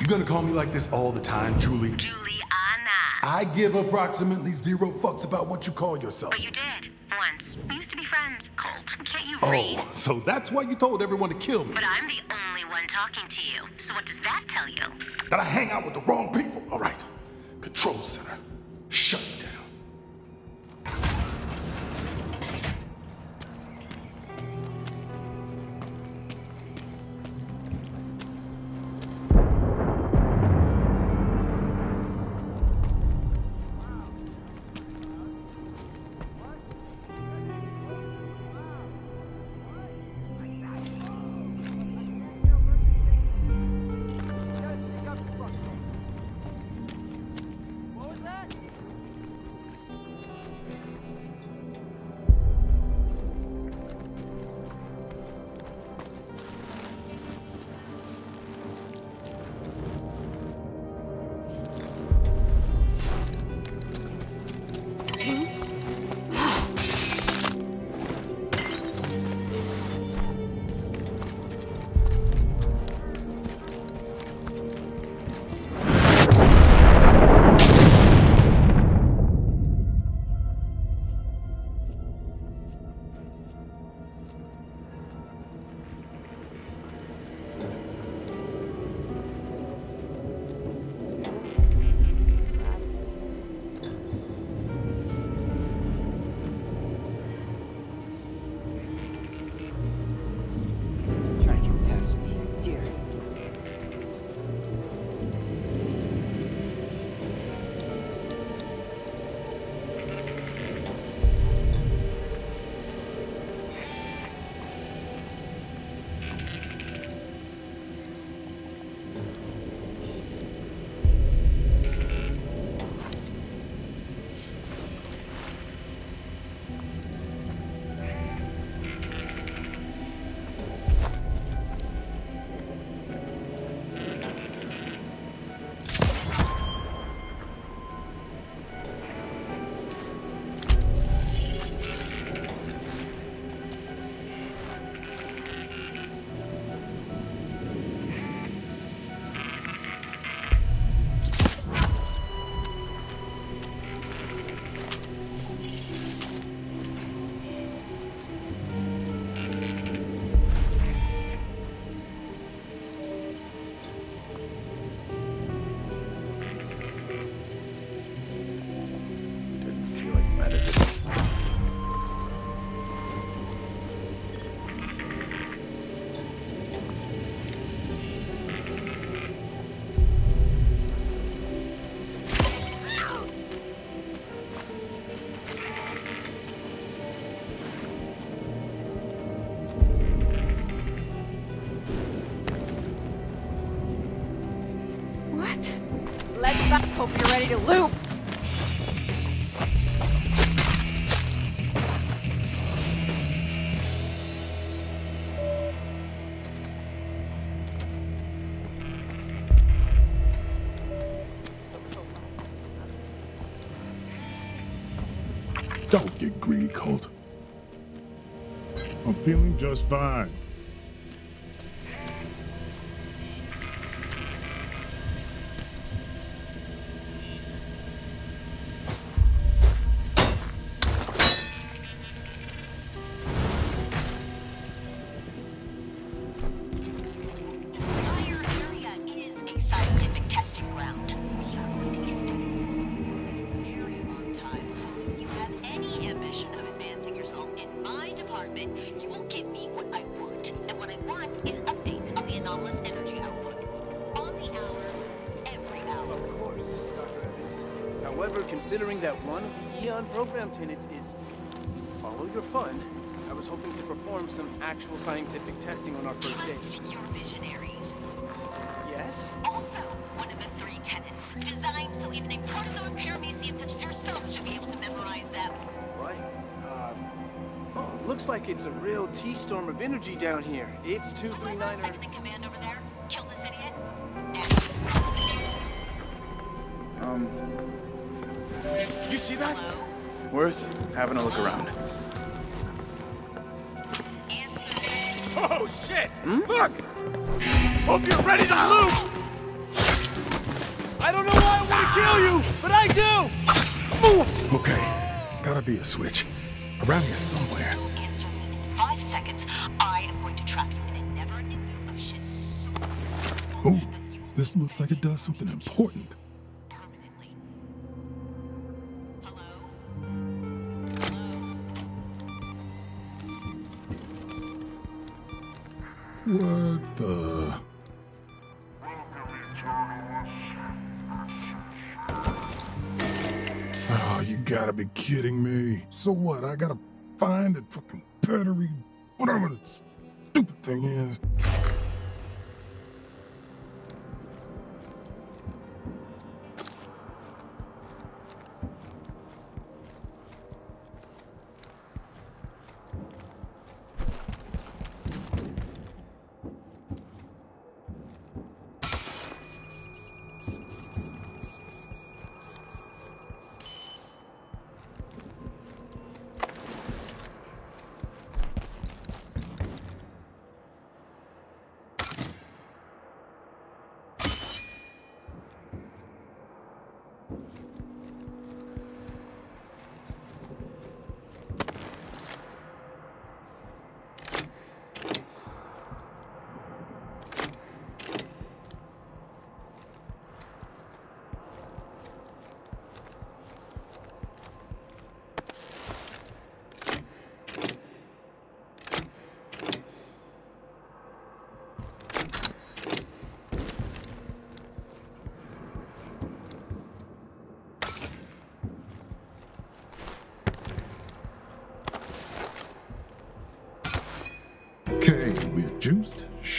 You gonna call me like this all the time, Julie? Julianna. Uh, I give approximately zero fucks about what you call yourself. But you did. Once. We used to be friends. Colt, can't you Oh, read? so that's why you told everyone to kill me. But I'm the only one talking to you. So what does that tell you? That I hang out with the wrong people. All right. Control center. Shut it down. Hope you're ready to loop. Don't get greedy, Colt. I'm feeling just fine. However, considering that one of the AEON program tenets is follow your fun, I was hoping to perform some actual scientific testing on our first date. Trust your visionaries. Yes? Also, one of the three tenets, designed so even a protozoan paramecium such as yourself should be able to memorize them. Right. Um, oh, looks like it's a real T-storm of energy down here. It's Whoever 239 second in command over there, kill this idiot. And Um, You see that? hello? worth having a look around. Oh, Shit! Hmm? Look! Hope you're ready to loot! I don't know why I want to kill you, but I do! Move! Okay, gotta be a switch. Around here somewhere. Answer me in five seconds. I am going to trap you in a never-ending loop of shit so Ooh, this looks like it does something important. What the? Oh, you gotta be kidding me. So what? I gotta find a fucking battery, whatever the stupid thing is.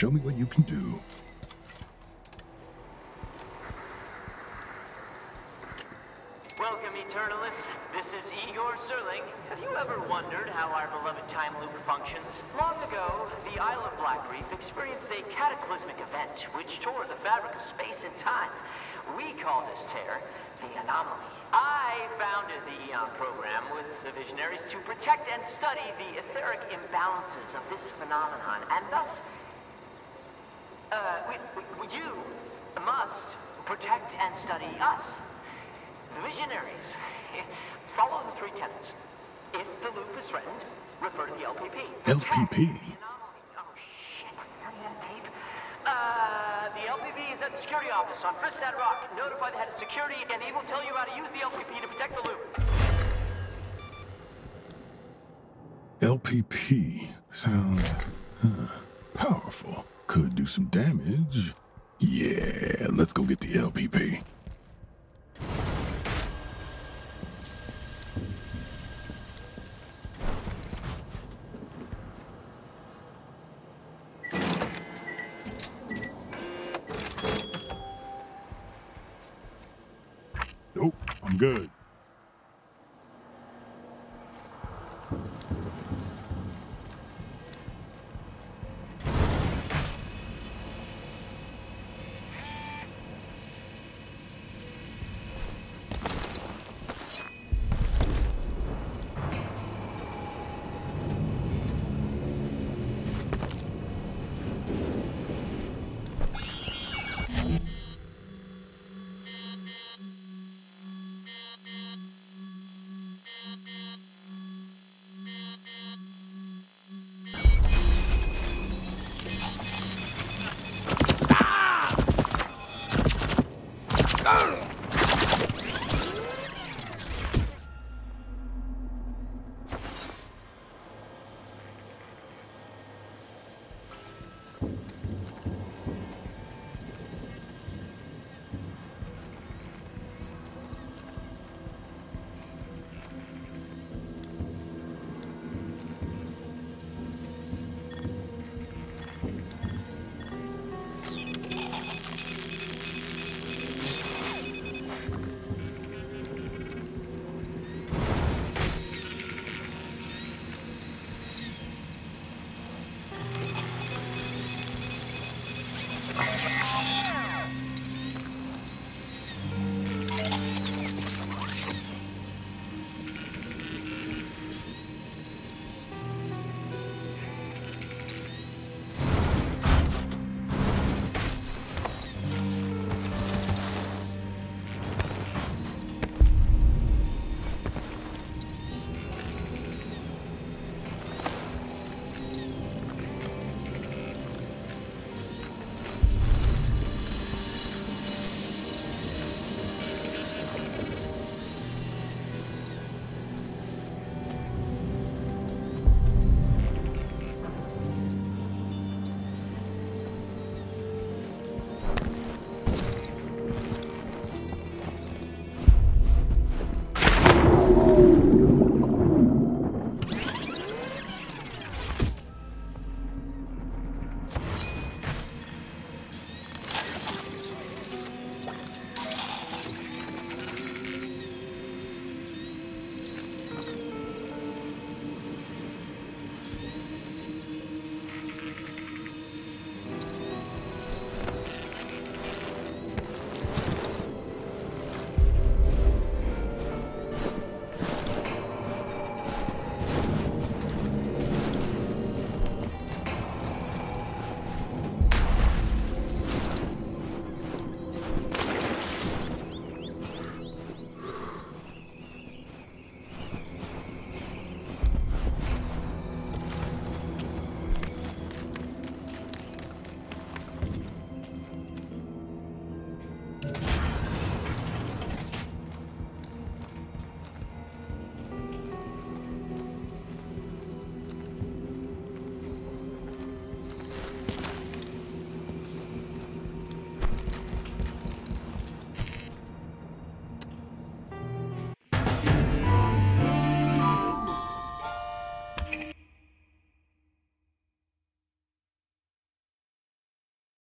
Show me what you can do. Welcome, Eternalists. This is Egor Serling. Have you ever wondered how our beloved time loop functions? Long ago, the Isle of Blackreef experienced a cataclysmic event which tore the fabric of space and time. We call this tear the anomaly. I founded the AEON program with the visionaries to protect and study the etheric imbalances of this phenomenon, and thus, uh, we, we, you must protect and study us. The visionaries follow the three tenets. If the loop is threatened, refer to the LPP. LPP? Oh, shit. How do you have tape? Uh, the LPP is at the security office on Fristad Rock. Notify the head of security, and he will tell you how to use the LPP to protect the loop. LPP sounds huh, powerful. Could do some damage. Yeah, let's go get the LPP. Nope, I'm good.